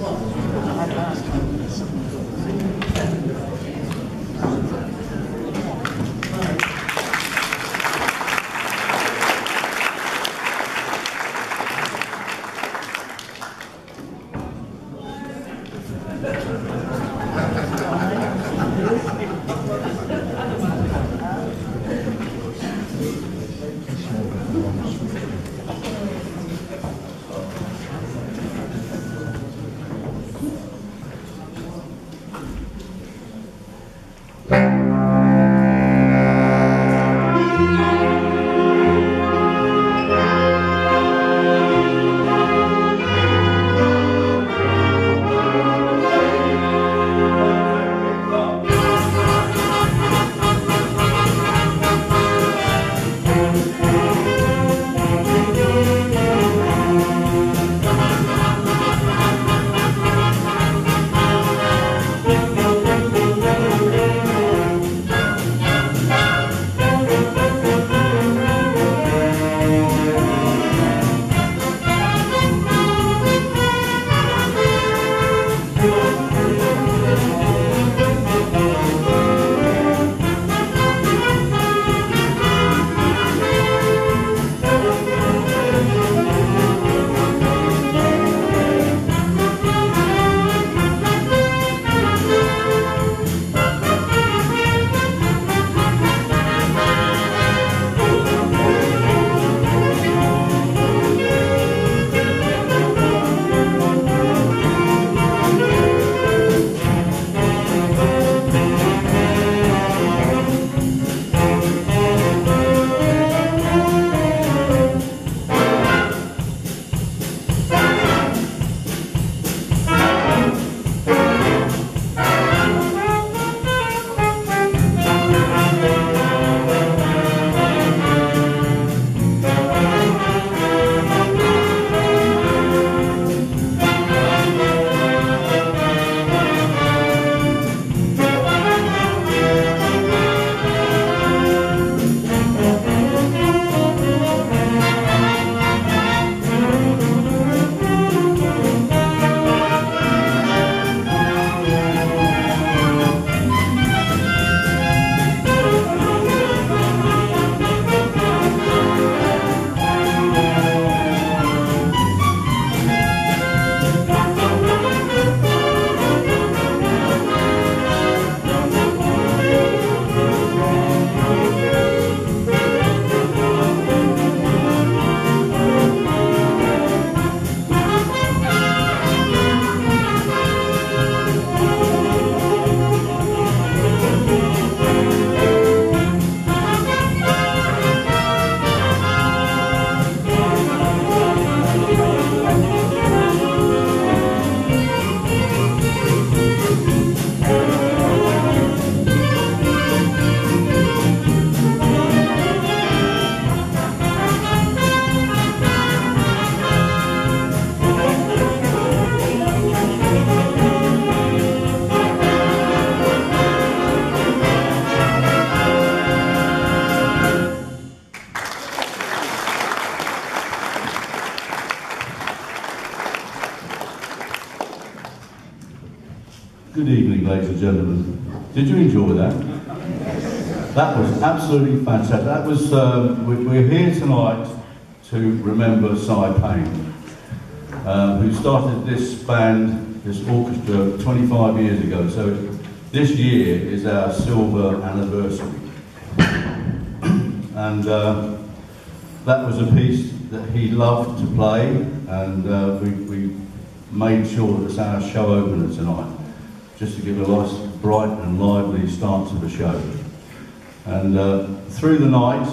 Thank you. Good evening, ladies and gentlemen. Did you enjoy that? That was absolutely fantastic. That was, um, we, we're here tonight to remember Cy Payne, um, who started this band, this orchestra, 25 years ago. So this year is our silver anniversary. and uh, that was a piece that he loved to play, and uh, we, we made sure that it's our show opener tonight just to give a nice, bright and lively start to the show. And uh, through the night,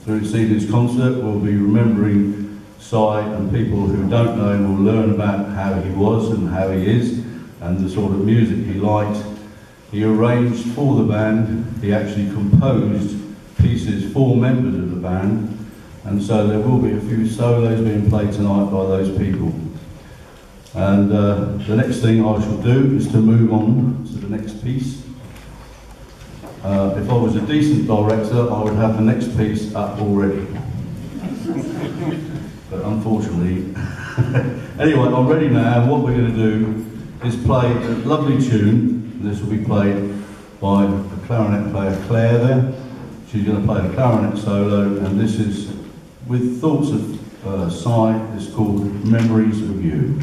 through this evening's concert, we'll be remembering Cy and people who don't know him will learn about how he was and how he is and the sort of music he liked. He arranged for the band, he actually composed pieces for members of the band, and so there will be a few solos being played tonight by those people. And uh, the next thing I shall do is to move on to the next piece. Uh, if I was a decent director, I would have the next piece up already. but unfortunately, anyway, I'm ready now, what we're going to do is play a lovely tune. This will be played by the clarinet player Claire there. She's going to play the clarinet solo, and this is with thoughts of uh, Cy. It's called Memories of You.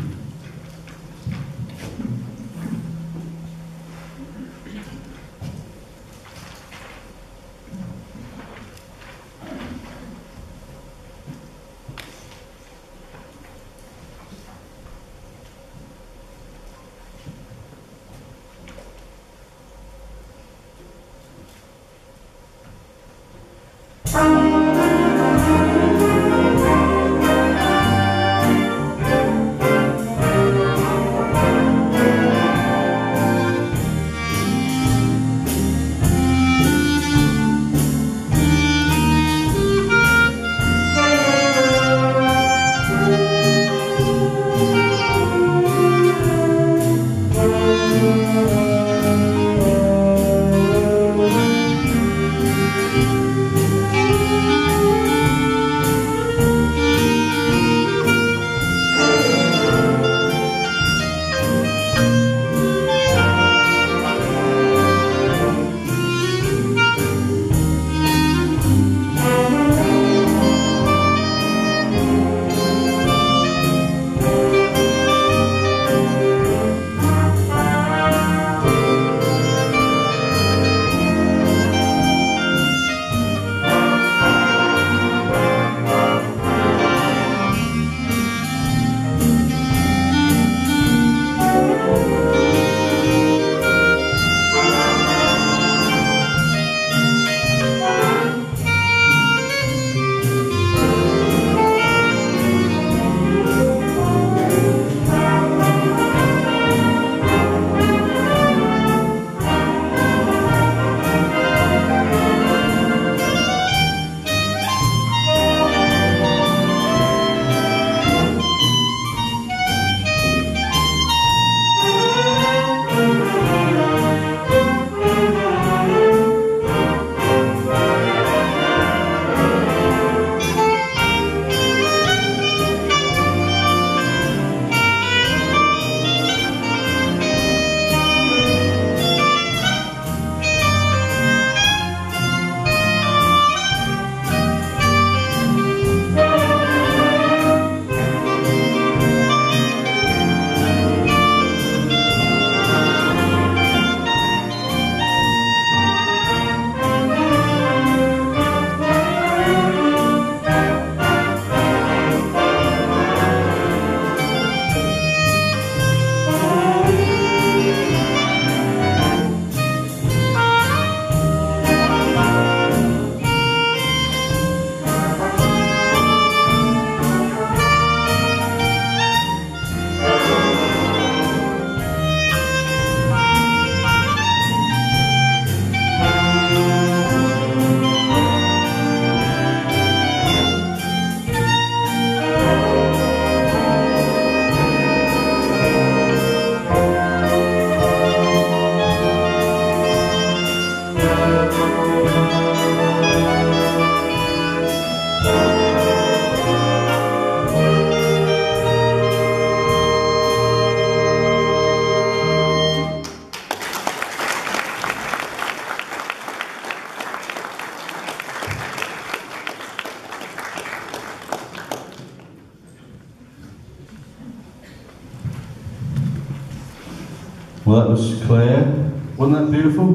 Well, that was Claire. Wasn't that beautiful?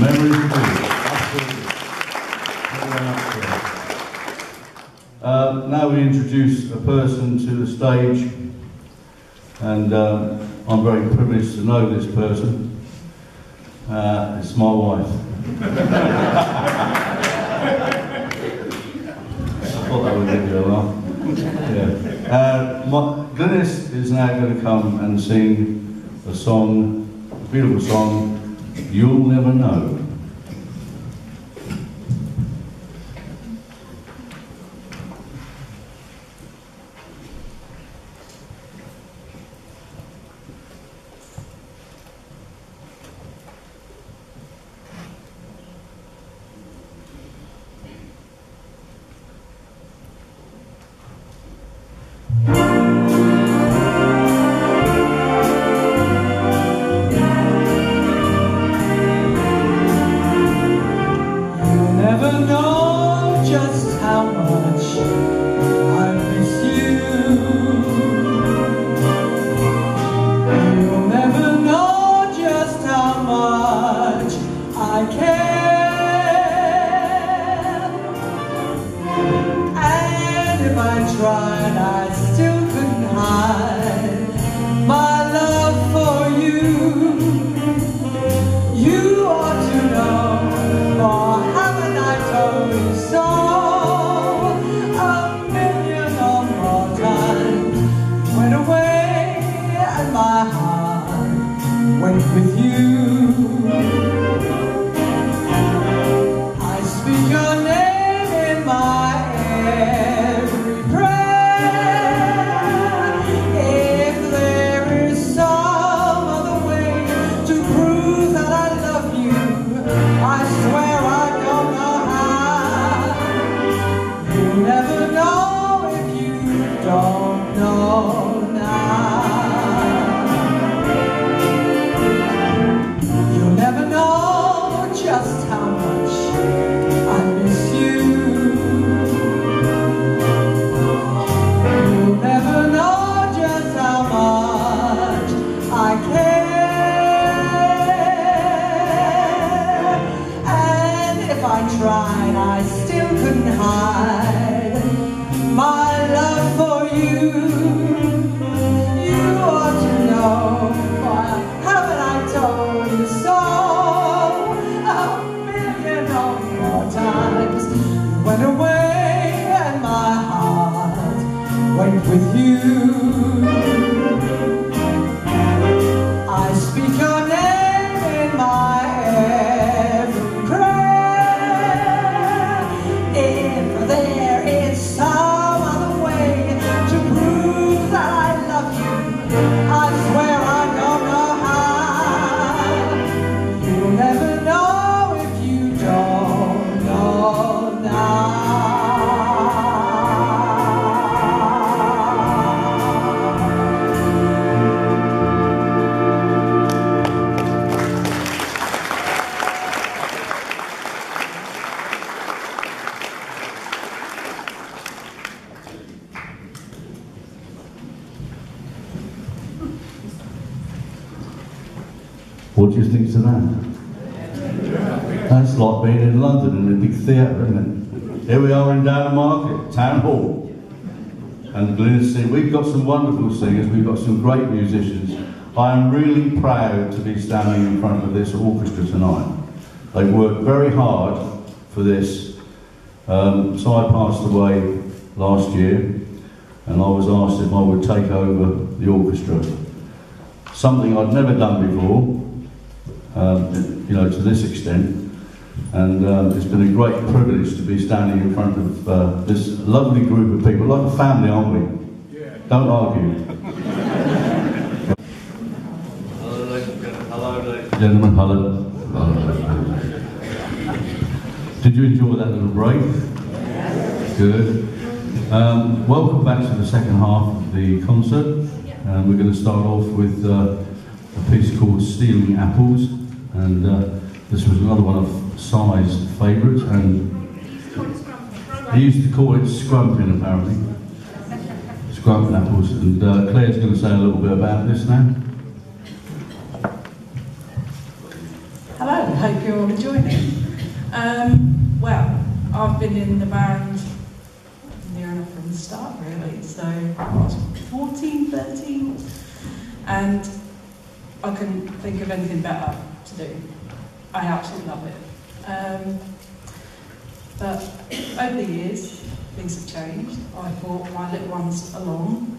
Memories of you. Uh, now we introduce a person to the stage, and um, I'm very privileged to know this person. Uh, it's my wife. I thought that would give you a laugh. Yeah. Uh, my, Glynis is now going to come and sing a song, a beautiful song, You'll Never Know. It? Here we are in Downham Market, Town Hall. And Glynis sing. We've got some wonderful singers, we've got some great musicians. I am really proud to be standing in front of this orchestra tonight. They worked very hard for this. Um, so I passed away last year, and I was asked if I would take over the orchestra. Something I'd never done before, um, you know, to this extent. And um, it's been a great privilege to be standing in front of uh, this lovely group of people, like a family, aren't we? Yeah. Don't argue. hello, ladies and gentlemen. Hello. hello. Did you enjoy that little break? Good. Um, welcome back to the second half of the concert. And we're going to start off with uh, a piece called Stealing Apples and uh, this was another one of Cy's favourites, and he used to call it scrumping apparently. Scrumping apples, and uh, Claire's going to say a little bit about this now. Hello, hope you're all enjoying it. Um, well, I've been in the band near enough from the start really, so I was 14, 13, and I couldn't think of anything better to do. I absolutely love it. Um, but over the years, things have changed. I brought my little ones along,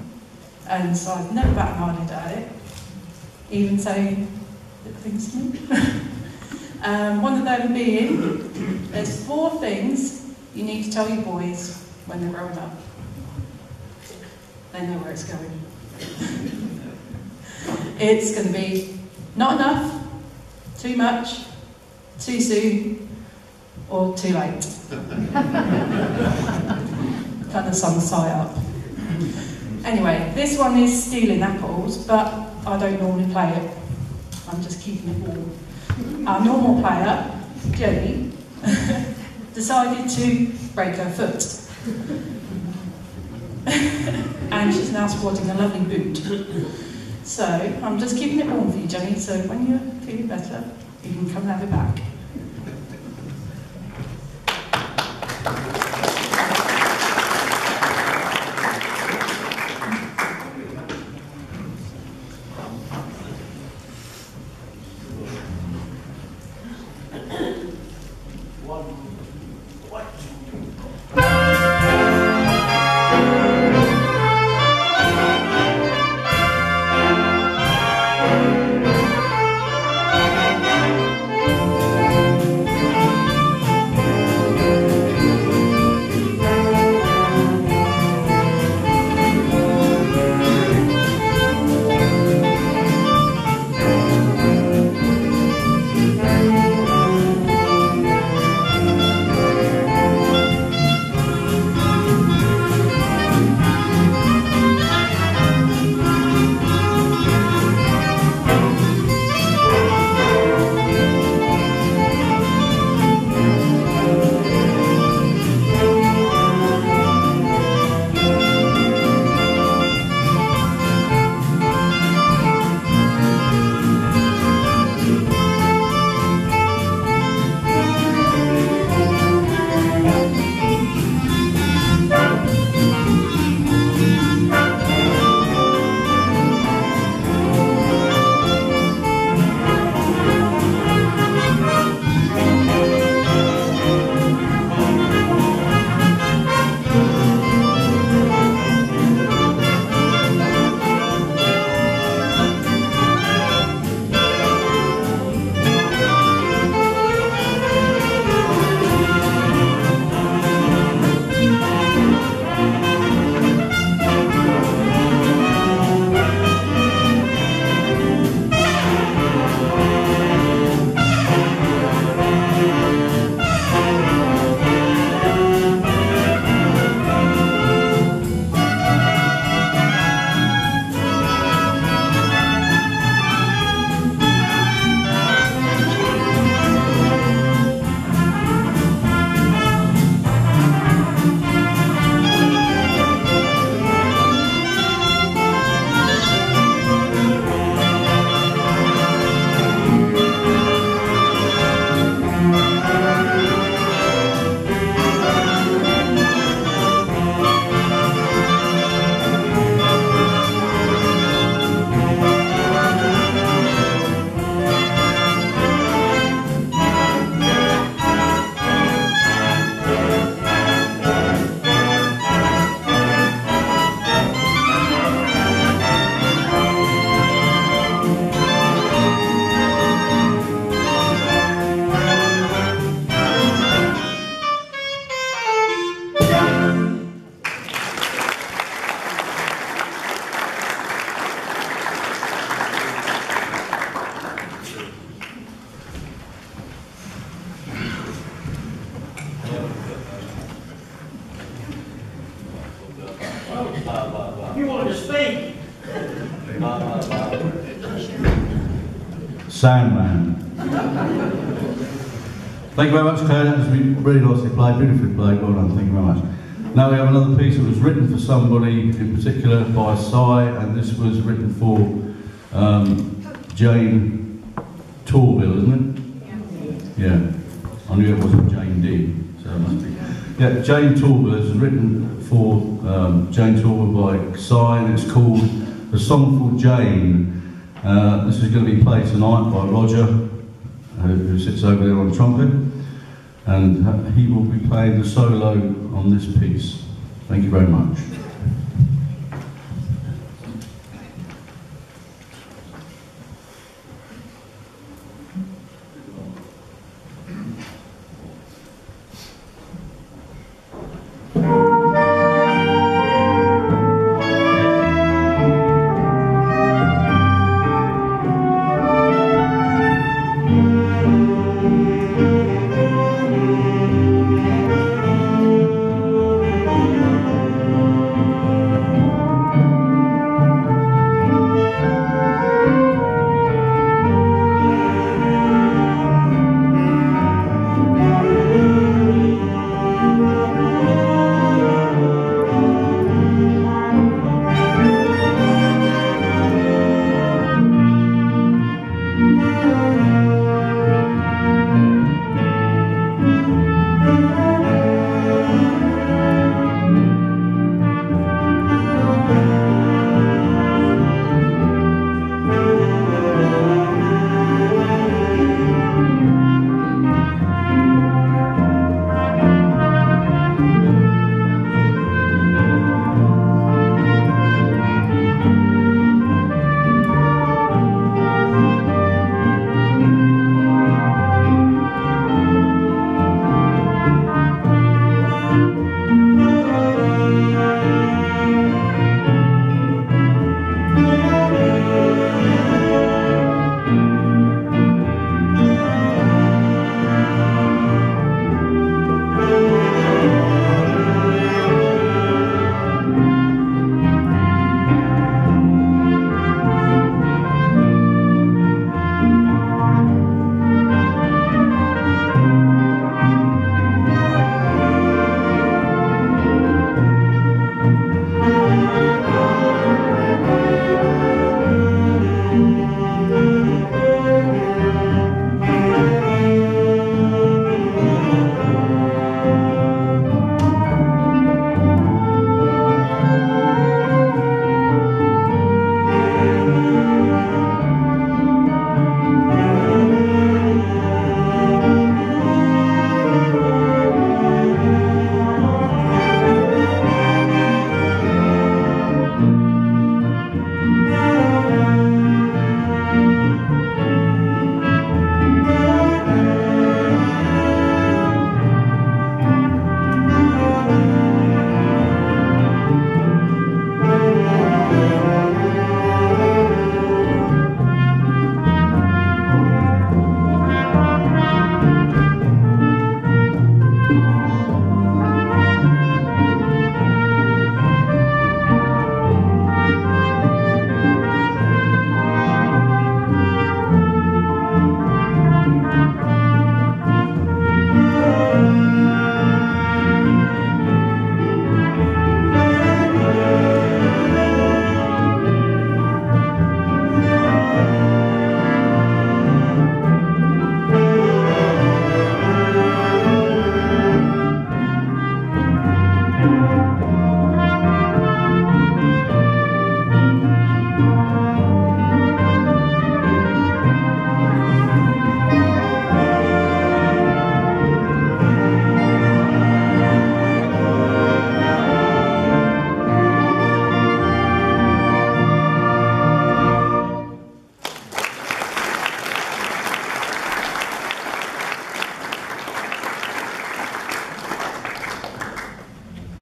and so I've never batted at it, even saying little things to me. um, one of them being, there's four things you need to tell your boys when they're growing up. They know where it's going. it's going to be not enough, too much, too soon, or too late. kind of sums Cy up. Anyway, this one is stealing apples, but I don't normally play it. I'm just keeping it warm. Our normal player, Jenny, decided to break her foot. and she's now sporting a lovely boot. So I'm just keeping it warm for you, Jenny, so when you're feeling better, you can come have it back. Thank you very much, Claire. That was really nicely played, beautifully played. Well done. Thank you very much. Now we have another piece that was written for somebody in particular by Cy, and this was written for um, Jane Torville, isn't it? Yeah. I knew it wasn't Jane D, so it must be. Yeah, Jane Torville is written for um, Jane Torville by Cy, and it's called The Song for Jane. Uh, this is going to be played tonight by Roger, who sits over there on trumpet, and he will be playing the solo on this piece. Thank you very much.